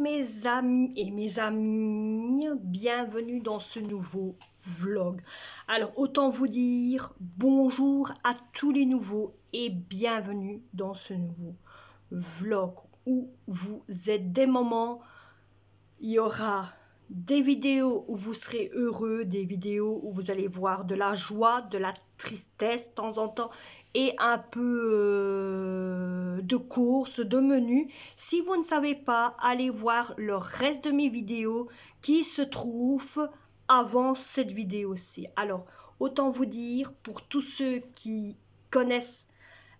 Mes amis et mes amies, bienvenue dans ce nouveau vlog. Alors autant vous dire bonjour à tous les nouveaux et bienvenue dans ce nouveau vlog où vous êtes des moments, il y aura des vidéos où vous serez heureux, des vidéos où vous allez voir de la joie, de la tristesse de temps en temps et un peu euh, de courses, de menus. Si vous ne savez pas, allez voir le reste de mes vidéos qui se trouvent avant cette vidéo-ci. Alors, autant vous dire, pour tous ceux qui connaissent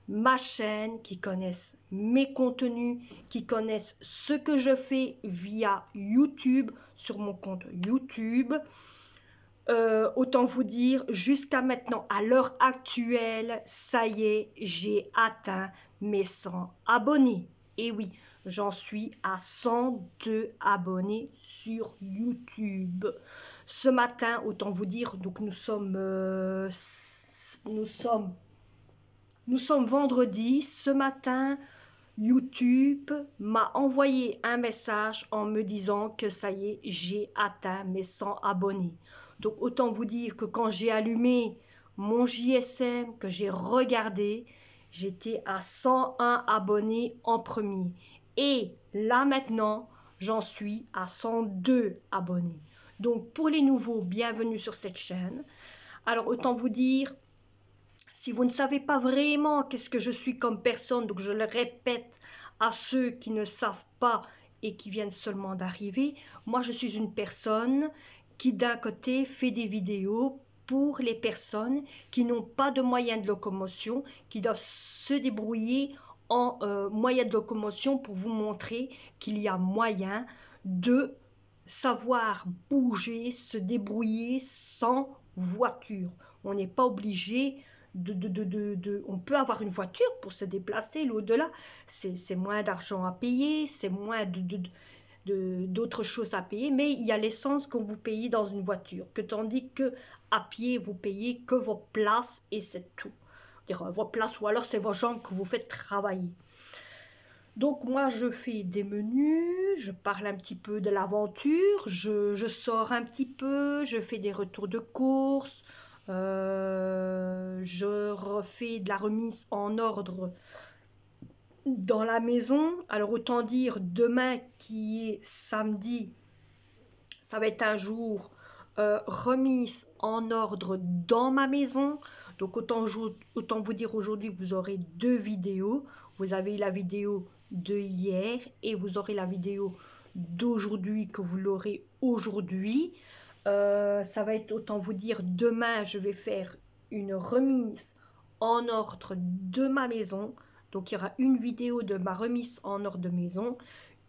ma chaîne, qui connaissent mes contenus, qui connaissent ce que je fais via YouTube, sur mon compte YouTube, euh, autant vous dire, jusqu'à maintenant, à l'heure actuelle, ça y est, j'ai atteint mes 100 abonnés. Et oui, j'en suis à 102 abonnés sur YouTube. Ce matin, autant vous dire, donc nous sommes, euh, nous sommes, nous sommes vendredi. Ce matin, YouTube m'a envoyé un message en me disant que ça y est, j'ai atteint mes 100 abonnés. Donc autant vous dire que quand j'ai allumé mon JSM, que j'ai regardé, j'étais à 101 abonnés en premier. Et là maintenant, j'en suis à 102 abonnés. Donc pour les nouveaux, bienvenue sur cette chaîne. Alors autant vous dire, si vous ne savez pas vraiment qu'est-ce que je suis comme personne, donc je le répète à ceux qui ne savent pas et qui viennent seulement d'arriver, moi je suis une personne qui d'un côté fait des vidéos pour les personnes qui n'ont pas de moyens de locomotion, qui doivent se débrouiller en euh, moyens de locomotion pour vous montrer qu'il y a moyen de savoir bouger, se débrouiller sans voiture. On n'est pas obligé de, de, de, de, On peut avoir une voiture pour se déplacer, l'au-delà. C'est moins d'argent à payer, c'est moins de, d'autres choses à payer, mais il y a l'essence qu'on vous paye dans une voiture, que tandis que à pied vous payez que vos places et c'est tout. Dire vos places ou alors c'est vos gens que vous faites travailler. Donc moi je fais des menus, je parle un petit peu de l'aventure, je, je, sors un petit peu, je fais des retours de course, euh, je refais de la remise en ordre dans la maison. Alors autant dire demain qui est samedi, ça va être un jour euh, remise en ordre dans ma maison. Donc autant, autant vous dire aujourd'hui vous aurez deux vidéos. Vous avez la vidéo de hier et vous aurez la vidéo d'aujourd'hui que vous l'aurez aujourd'hui. Euh, ça va être autant vous dire demain je vais faire une remise en ordre de ma maison. Donc il y aura une vidéo de ma remise en ordre de maison,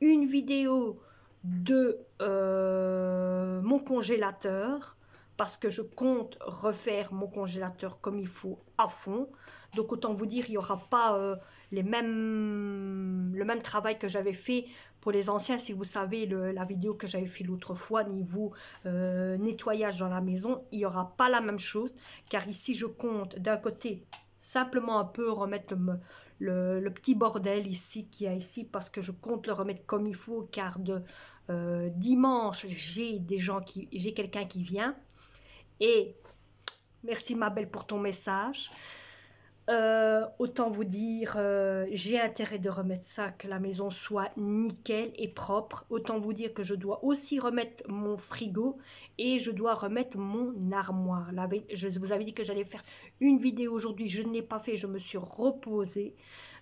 une vidéo de euh, mon congélateur, parce que je compte refaire mon congélateur comme il faut à fond. Donc autant vous dire, il n'y aura pas euh, les mêmes, le même travail que j'avais fait pour les anciens. Si vous savez la vidéo que j'avais fait l'autre fois, niveau euh, nettoyage dans la maison, il n'y aura pas la même chose. Car ici, je compte d'un côté simplement un peu remettre le, petit bordel ici qu'il y a ici parce que je compte le remettre comme il faut car de euh, dimanche j'ai des gens qui j'ai quelqu'un qui vient. Et merci ma belle pour ton message euh, autant vous dire, euh, j'ai intérêt de remettre ça, que la maison soit nickel et propre. Autant vous dire que je dois aussi remettre mon frigo et je dois remettre mon armoire. je vous avais dit que j'allais faire une vidéo aujourd'hui, je ne l'ai pas fait, je me suis reposée.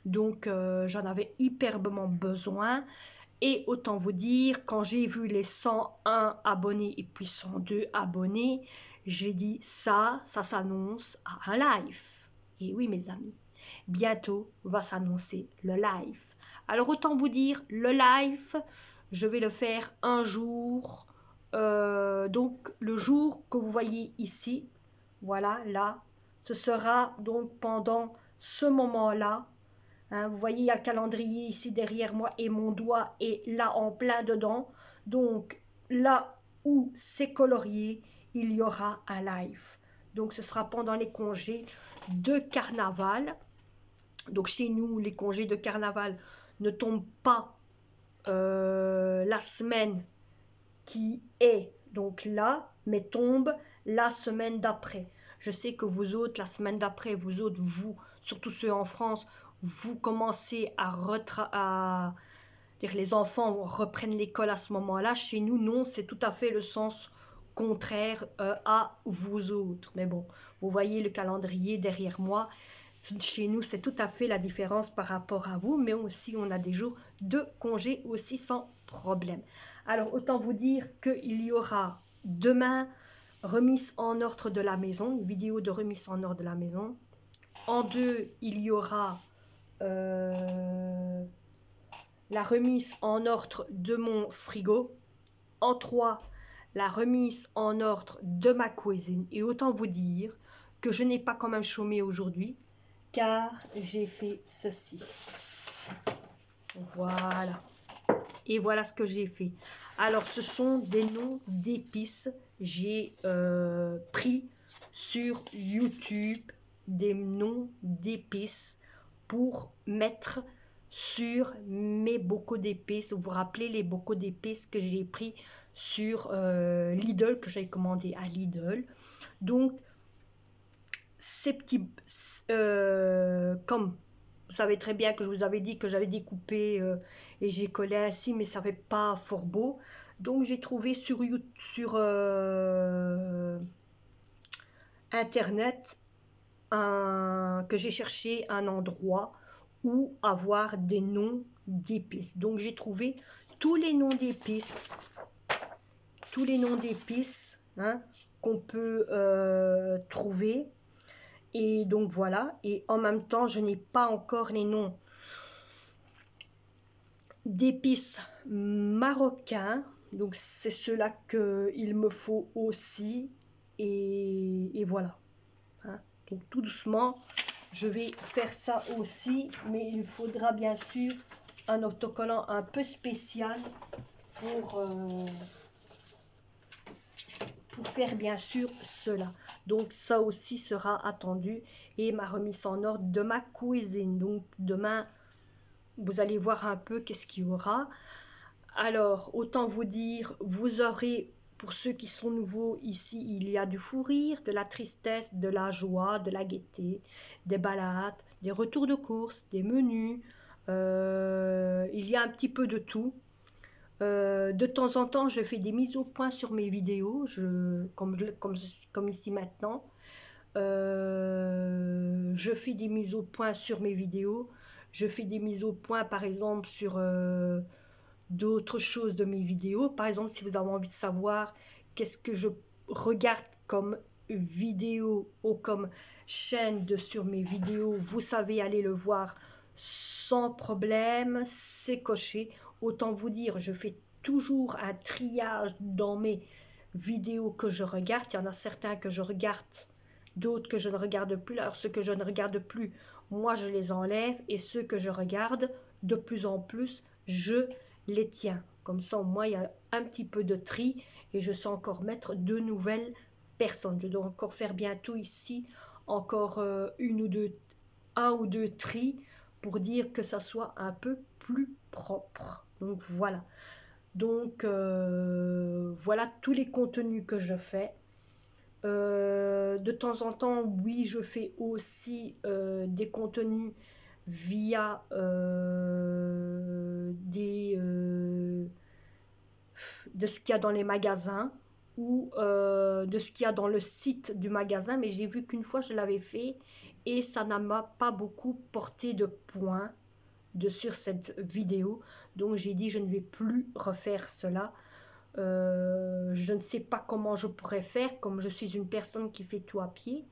Donc euh, j'en avais hyperbement besoin. Et autant vous dire, quand j'ai vu les 101 abonnés et puis 102 abonnés, j'ai dit ça, ça s'annonce à un live. Et oui, mes amis, bientôt va s'annoncer le live. Alors autant vous dire, le live, je vais le faire un jour. Euh, donc le jour que vous voyez ici, voilà, là, ce sera donc pendant ce moment-là. Hein, vous voyez, il y a le calendrier ici derrière moi et mon doigt est là en plein dedans. Donc là où c'est colorié, il y aura un live. Donc ce sera pendant les congés de carnaval. Donc chez nous, les congés de carnaval ne tombent pas euh, la semaine qui est donc là, mais tombe la semaine d'après. Je sais que vous autres, la semaine d'après, vous autres, vous, surtout ceux en France, vous commencez à, dire les enfants reprennent l'école à ce moment-là. Chez nous, non, c'est tout à fait le sens contraire euh, à vous autres. Mais bon, vous voyez le calendrier derrière moi. Chez nous, c'est tout à fait la différence par rapport à vous, mais aussi on a des jours de congé aussi sans problème. Alors, autant vous dire qu'il y aura demain remise en ordre de la maison, une vidéo de remise en ordre de la maison. En deux, il y aura euh, la remise en ordre de mon frigo. En trois, la remise en ordre de ma cuisine. Et autant vous dire que je n'ai pas quand même chômé aujourd'hui, car j'ai fait ceci. Voilà. Et voilà ce que j'ai fait. Alors, ce sont des noms d'épices. J'ai euh, pris sur YouTube des noms d'épices pour mettre sur mes bocaux d'épices. Vous vous rappelez les bocaux d'épices que j'ai pris sur euh, Lidl, que j'ai commandé à Lidl. Donc, ces petits... Euh, comme vous savez très bien que je vous avais dit que j'avais découpé euh, et j'ai collé ainsi, mais ça fait pas fort beau. Donc j'ai trouvé sur, sur Internet que j'ai cherché un endroit où avoir des noms d'épices. Donc j'ai trouvé tous les noms d'épices, tous les noms d'épices hein, qu'on peut euh, trouver. Et donc voilà, et en même temps, je n'ai pas encore les noms d'épices marocains. Donc c'est cela qu'il me faut aussi. Et, voilà. Hein. Donc tout doucement, je vais faire ça aussi, mais il faudra bien sûr un autocollant un peu spécial pour, euh, faire bien sûr cela. Donc ça aussi sera attendu et ma remise en ordre de ma cuisine. Donc demain, vous allez voir un peu qu'est-ce qu'il y aura. Alors, autant vous dire, vous aurez pour ceux qui sont nouveaux, ici, il y a du fou rire, de la tristesse, de la joie, de la gaieté, des balades, des retours de course, des menus. Euh, il y a un petit peu de tout. Euh, de temps en temps, je fais des mises au point sur mes vidéos, comme, ici maintenant. Euh, je fais des mises au point sur mes vidéos. Je fais des mises au point, par exemple, sur d'autres choses de mes vidéos. Par exemple, si vous avez envie de savoir qu'est-ce que je regarde comme vidéo ou comme chaîne de sur mes vidéos, vous savez aller le voir sans problème, c'est coché. Autant vous dire, je fais toujours un triage dans mes vidéos que je regarde. Il y en a certains que je regarde, d'autres que je ne regarde plus. Alors ceux que je ne regarde plus, moi je les enlève et ceux que je regarde de plus en plus, je les tiens. Comme ça, au moins, il y a un petit peu de tri et je sais encore mettre de nouvelles personnes. Je dois encore faire bientôt ici encore euh, une ou deux, un ou deux tri pour dire que ça soit un peu plus propre. Donc voilà. Donc euh, voilà tous les contenus que je fais. Euh, de temps en temps, oui, je fais aussi des contenus via euh, des, euh, de ce qu'il y a dans les magasins ou euh, de ce qu'il y a dans le site du magasin, mais j'ai vu qu'une fois je l'avais fait et ça n'a pas beaucoup porté de points de, sur cette vidéo. Donc j'ai dit je ne vais plus refaire cela. je ne sais pas comment je pourrais faire, comme je suis une personne qui fait tout à pied.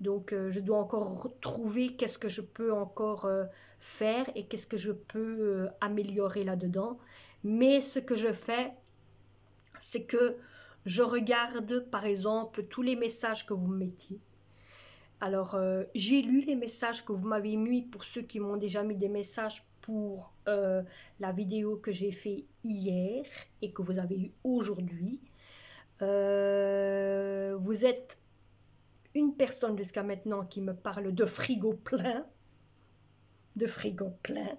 Donc euh, je dois encore trouver qu'est-ce que je peux encore euh, faire et qu'est-ce que je peux euh, améliorer là-dedans. Mais ce que je fais, c'est que je regarde par exemple tous les messages que vous mettiez. Alors j'ai lu les messages que vous m'avez mis pour ceux qui m'ont déjà mis des messages pour la vidéo que j'ai fait hier et que vous avez eu aujourd'hui. vous êtes une personne jusqu'à maintenant qui me parle de frigo plein. De frigo plein.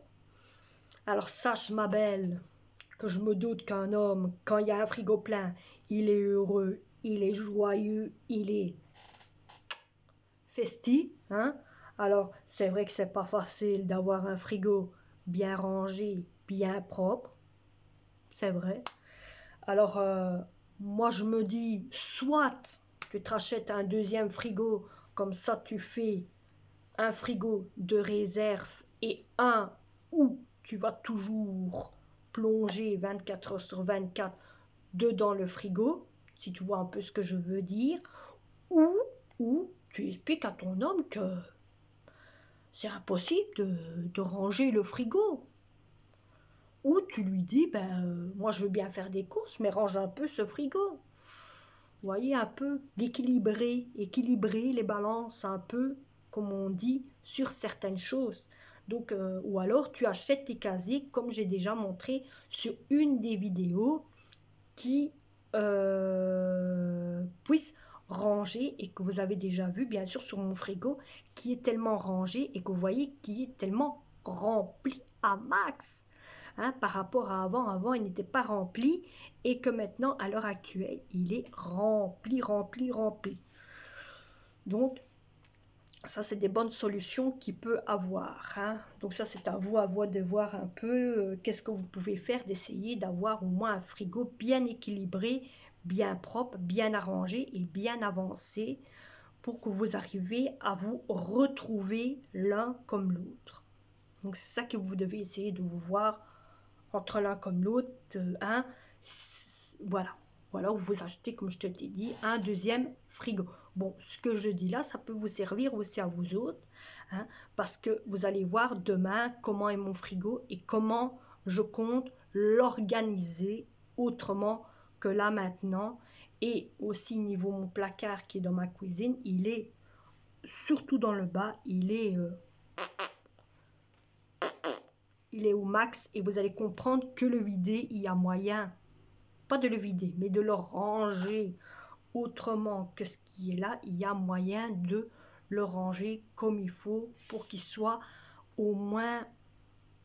Alors sache, ma belle, que je me doute qu'un homme, quand il y a un frigo plein, il est heureux, il est joyeux, il est Hein? Alors, c'est vrai que c'est pas facile d'avoir un frigo bien rangé, bien propre. C'est vrai. Alors, euh, moi, je me dis, soit tu te un deuxième frigo, comme ça tu fais un frigo de réserve et un où tu vas toujours plonger 24 heures sur 24 dedans le frigo, si tu vois un peu ce que je veux dire, ou, ou tu expliques à ton homme que c'est impossible de, ranger le frigo. Ou tu lui dis, ben, euh, moi je veux bien faire des courses, mais range un peu ce frigo. Voyez un peu l'équilibrer, équilibrer les balances un peu, comme on dit, sur certaines choses. Donc, euh, ou alors tu achètes les casiers, comme j'ai déjà montré sur une des vidéos, qui euh, puissent ranger et que vous avez déjà vu bien sûr sur mon frigo qui est tellement rangé et que vous voyez qui est tellement rempli à max hein, par rapport à avant avant il n'était pas rempli et que maintenant à l'heure actuelle il est rempli rempli rempli donc ça c'est des bonnes solutions qu'il peut avoir hein. donc ça c'est à vous à vous de voir un peu euh, qu'est-ce que vous pouvez faire d'essayer d'avoir au moins un frigo bien équilibré bien propre, bien arrangé et bien avancé pour que vous arriviez à vous retrouver l'un comme l'autre. Donc c'est ça que vous devez essayer de vous voir entre l'un comme l'autre. Hein, voilà. Voilà, vous achetez, comme je te l'ai dit, un deuxième frigo. Bon, ce que je dis là, ça peut vous servir aussi à vous autres, hein, parce que vous allez voir demain comment est mon frigo et comment je compte l'organiser autrement que là maintenant, et aussi niveau mon placard qui est dans ma cuisine, il est surtout dans le bas, il est euh, il est au max et vous allez comprendre que le vider, il y a moyen, pas de le vider, mais de le ranger autrement que ce qui est là, il y a moyen de le ranger comme il faut pour qu'il soit au moins,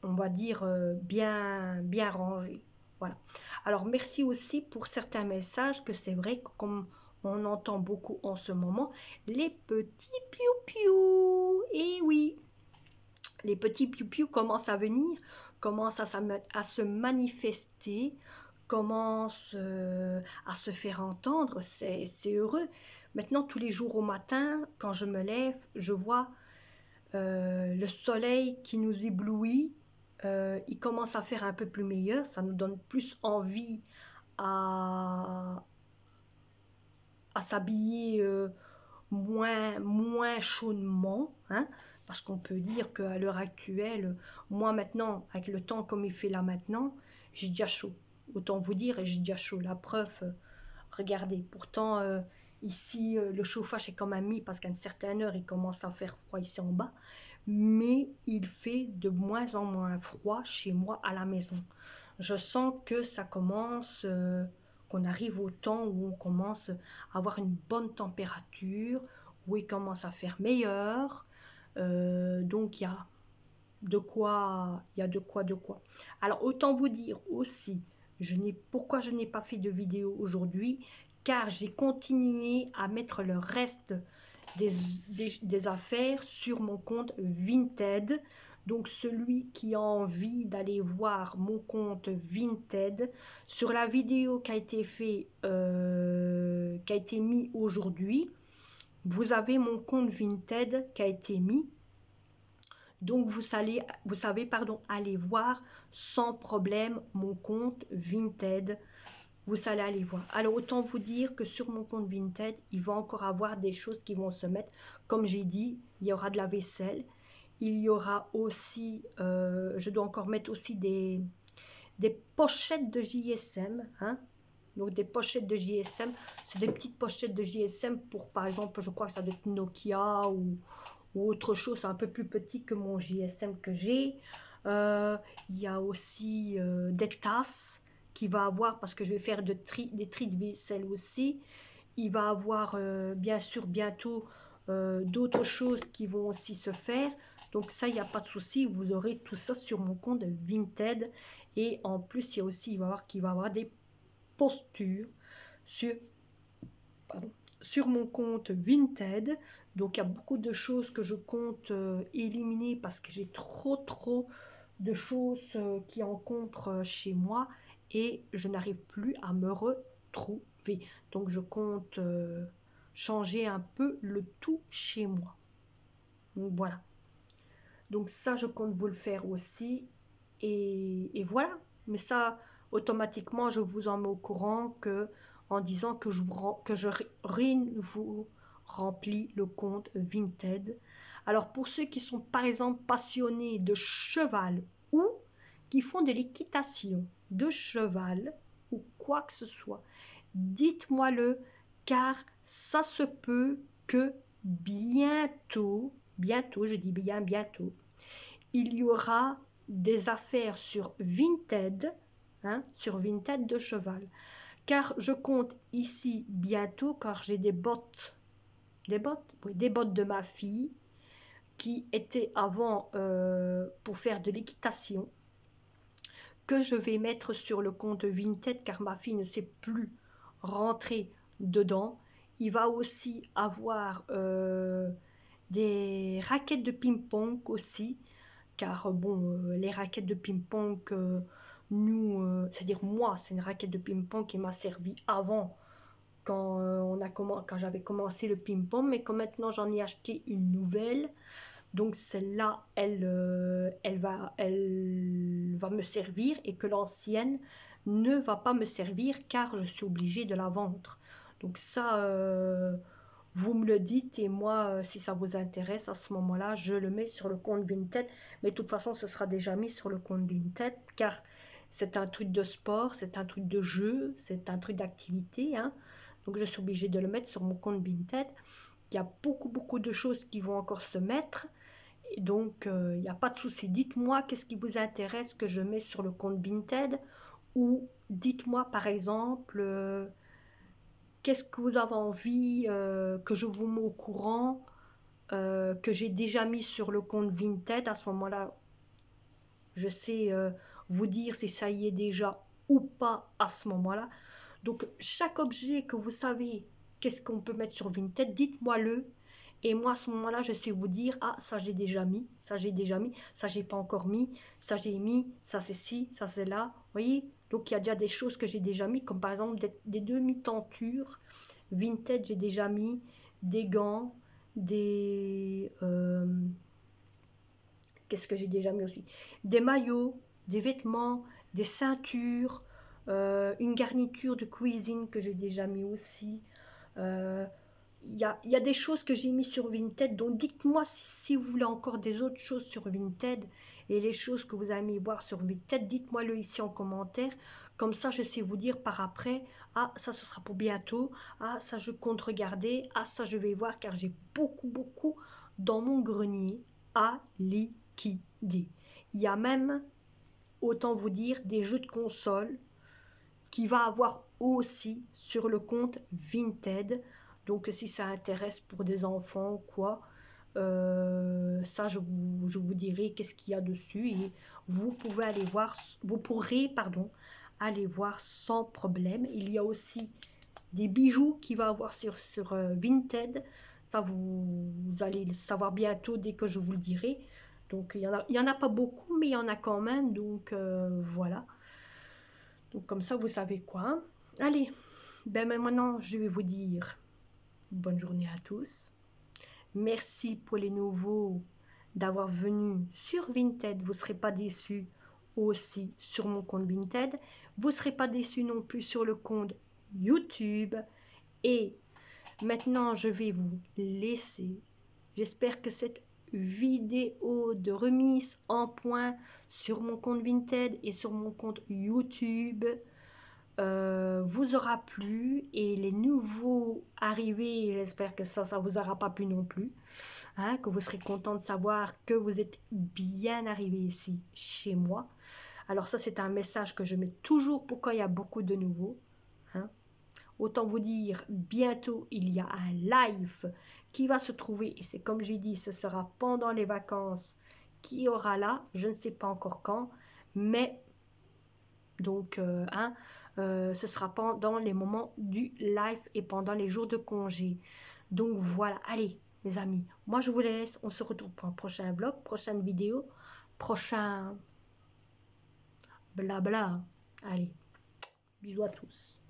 on va dire, euh, bien, bien rangé. Alors merci aussi pour certains messages que c'est vrai que comme on entend beaucoup en ce moment, les petits piou-piou. Et oui, les petits piou-piou commencent à venir, commencent à, à se manifester, commencent euh, à se faire entendre. C'est heureux. Maintenant, tous les jours au matin, quand je me lève, je vois euh, le soleil qui nous éblouit euh, il commence à faire un peu plus meilleur, ça nous donne plus envie à, à s'habiller euh, moins, moins chaudement, hein, parce qu'on peut dire qu'à l'heure actuelle, moi maintenant, avec le temps comme il fait là maintenant, j'ai déjà chaud. Autant vous dire, j'ai déjà chaud. La preuve, euh, regardez, pourtant ici le chauffage est quand même mis parce qu'à une certaine heure il commence à faire froid ici en bas mais il fait de moins en moins froid chez moi à la maison. Je sens que ça commence, euh, qu'on arrive au temps où on commence à avoir une bonne température, où il commence à faire meilleur. Euh, donc il y a de quoi, il y a de quoi, de quoi. Alors autant vous dire aussi, je n'ai pourquoi je n'ai pas fait de vidéo aujourd'hui, car j'ai continué à mettre le reste des, affaires sur mon compte Vinted. Donc celui qui a envie d'aller voir mon compte Vinted, sur la vidéo qui a été fait, euh, qui a été mis aujourd'hui, vous avez mon compte Vinted qui a été mis. Donc vous allez, vous savez, pardon, aller voir sans problème mon compte Vinted vous allez aller voir. Alors autant vous dire que sur mon compte Vinted, il va encore avoir des choses qui vont se mettre. Comme j'ai dit, il y aura de la vaisselle. Il y aura aussi, euh, je dois encore mettre aussi des, des pochettes de JSM. Hein. Donc des pochettes de JSM, c'est des petites pochettes de JSM pour par exemple, je crois que ça doit être Nokia ou, autre chose, un peu plus petit que mon JSM que j'ai. Euh, il y a aussi euh, des tasses va avoir, parce que je vais faire de tri, des tris de vaisselle aussi, il va avoir euh, bien sûr bientôt euh, d'autres choses qui vont aussi se faire. Donc ça, il n'y a pas de souci, vous aurez tout ça sur mon compte Vinted. Et en plus, il y a aussi, il va voir qu'il va avoir des postures sur, sur mon compte Vinted. Donc il y a beaucoup de choses que je compte euh, éliminer parce que j'ai trop trop de choses qui encombrent chez moi et je n'arrive plus à me retrouver. Donc je compte changer un peu le tout chez moi. Voilà. Donc ça, je compte vous le faire aussi. Et, voilà. Mais ça, automatiquement, je vous en mets au courant que en disant que je, que je vous remplis le compte Vinted. Alors pour ceux qui sont par exemple passionnés de cheval ou font de l'équitation de cheval ou quoi que ce soit, dites-moi le car ça se peut que bientôt, bientôt, je dis bien bientôt, il y aura des affaires sur Vinted, hein, sur Vinted de cheval. Car je compte ici bientôt, car j'ai des bottes, des bottes, des bottes de ma fille qui étaient avant euh, pour faire de l'équitation, que je vais mettre sur le compte Vinted, car ma fille ne sait plus rentrer dedans. Il va aussi avoir euh, des raquettes de ping-pong aussi, car bon, euh, les raquettes de ping-pong, nous, c'est-à-dire moi, c'est une raquette de ping-pong qui m'a servi avant quand, quand j'avais commencé le ping-pong, mais quand maintenant j'en ai acheté une nouvelle, donc celle-là, elle, elle, va, elle va me servir et que l'ancienne ne va pas me servir car je suis obligée de la vendre. Donc ça, euh, vous me le dites et moi, euh, si ça vous intéresse, à ce moment-là, je le mets sur le compte Vinted. Mais de toute façon, ce sera déjà mis sur le compte Vinted car c'est un truc de sport, c'est un truc de jeu, c'est un truc d'activité. Hein. Donc je suis obligée de le mettre sur mon compte Vinted. Il y a beaucoup, beaucoup de choses qui vont encore se mettre. Donc, euh, il n'y a pas de souci. Dites-moi qu'est-ce qui vous intéresse que je mets sur le compte Vinted. Ou dites-moi, par exemple, qu'est-ce que vous avez envie euh, que je vous mette au courant, euh, que j'ai déjà mis sur le compte Vinted. À ce moment-là, je sais euh, vous dire si ça y est déjà ou pas à ce moment-là. Donc, chaque objet que vous savez qu'est-ce qu'on peut mettre sur Vinted, dites-moi-le. Et moi, à ce moment-là, je sais vous dire, ah, ça j'ai déjà mis, ça j'ai déjà mis, ça j'ai pas encore mis, ça j'ai mis, ça c'est ci, ça c'est là. Vous voyez? Donc il y a déjà des choses que j'ai déjà mis, comme par exemple des, demi-tentures. Vintage, j'ai déjà mis des gants, des... Euh, qu'est-ce que j'ai déjà mis aussi? Des maillots, des vêtements, des ceintures, euh, une garniture de cuisine que j'ai déjà mis aussi. Euh, il y, a, des choses que j'ai mis sur Vinted, donc dites-moi si, vous voulez encore des autres choses sur Vinted et les choses que vous aimez voir sur Vinted, dites-moi le ici en commentaire. Comme ça, je sais vous dire par après, ah, ça, ce sera pour bientôt, ah, ça, je compte regarder, ah, ça, je vais voir car j'ai beaucoup, beaucoup dans mon grenier à liquider. Il y a même, autant vous dire, des jeux de console qui va avoir aussi sur le compte Vinted donc si ça intéresse pour des enfants quoi, euh, ça je vous, je vous dirai qu'est-ce qu'il y a dessus et vous pouvez aller voir, vous pourrez pardon, aller voir sans problème. Il y a aussi des bijoux qui va avoir sur, sur euh, Vinted. Ça vous, allez le savoir bientôt dès que je vous le dirai. Donc il y en en a pas beaucoup, mais il y en a quand même. Donc euh, voilà. Donc comme ça vous savez quoi. Allez, ben maintenant je vais vous dire Bonne journée à tous. Merci pour les nouveaux d'avoir venu sur Vinted. Vous ne serez pas déçus aussi sur mon compte Vinted. Vous ne serez pas déçus non plus sur le compte YouTube. Et maintenant, je vais vous laisser. J'espère que cette vidéo de remise en point sur mon compte Vinted et sur mon compte YouTube euh, vous aura plu et les nouveaux arrivés, j'espère que ça, ça vous aura pas plu non plus. Hein, que vous serez content de savoir que vous êtes bien arrivé ici chez moi. Alors ça, c'est un message que je mets toujours pour quand il y a beaucoup de nouveaux. Hein. Autant vous dire, bientôt, il y a un live qui va se trouver, et c'est comme j'ai dit, ce sera pendant les vacances qui aura là, je ne sais pas encore quand, mais Donc, euh, hein, euh, ce sera pendant les moments du live et pendant les jours de congé. Donc voilà, allez les amis, moi je vous laisse, on se retrouve pour un prochain vlog, prochaine vidéo, prochain blabla. Allez, bisous à tous.